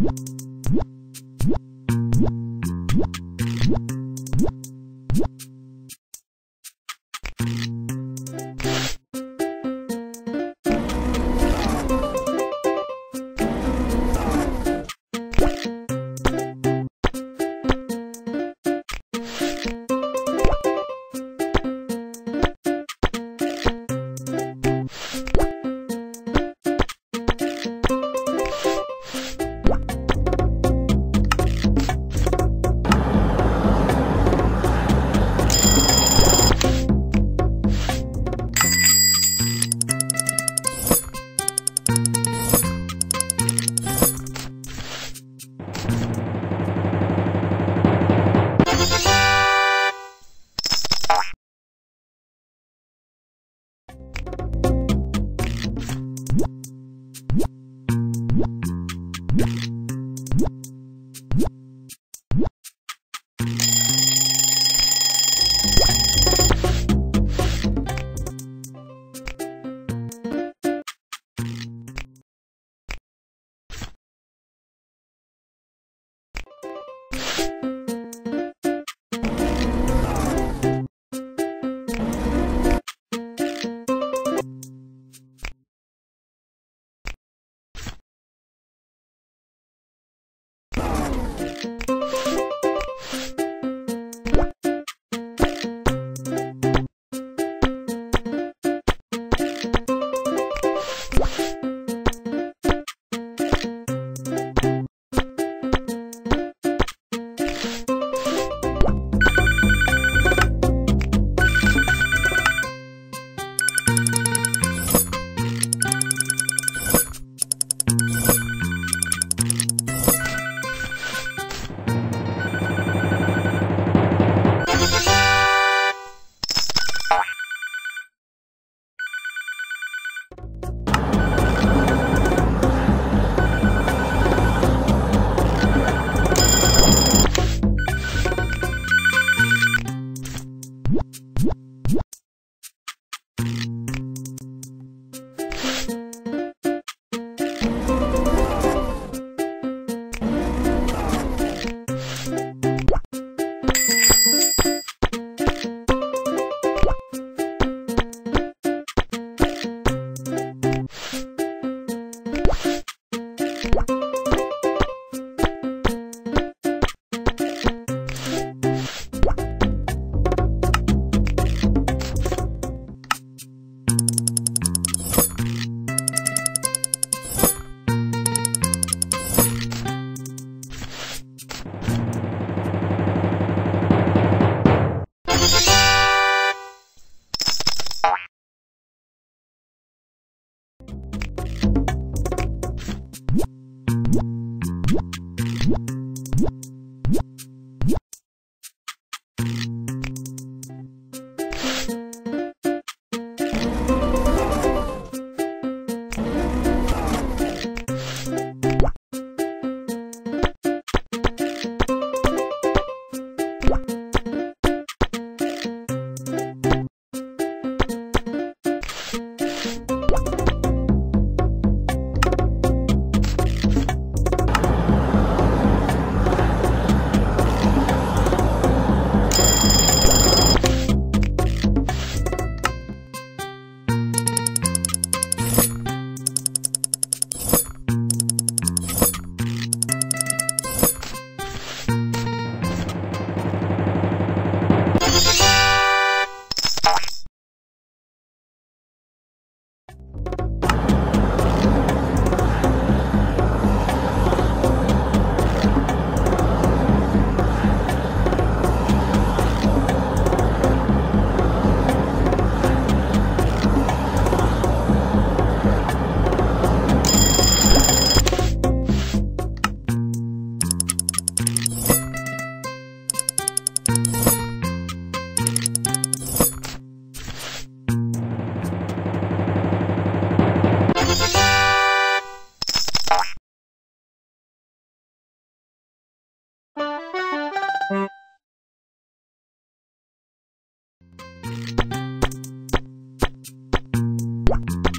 you you. 음. You